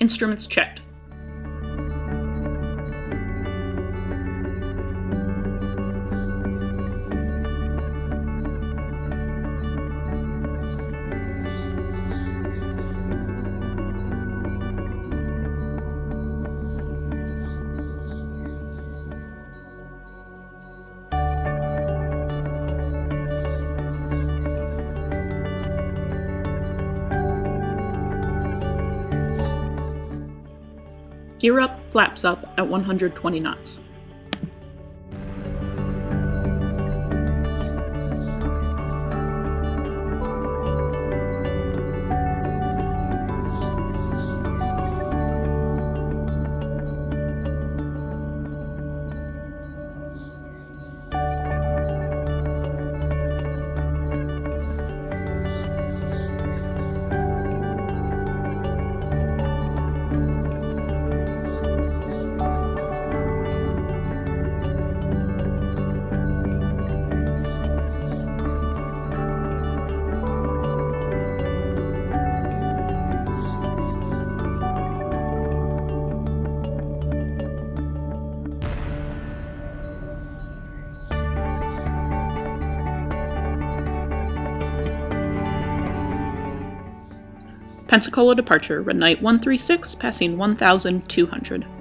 Instruments checked. Gear up, flaps up at 120 knots. Pensacola departure, red night 136, passing 1200.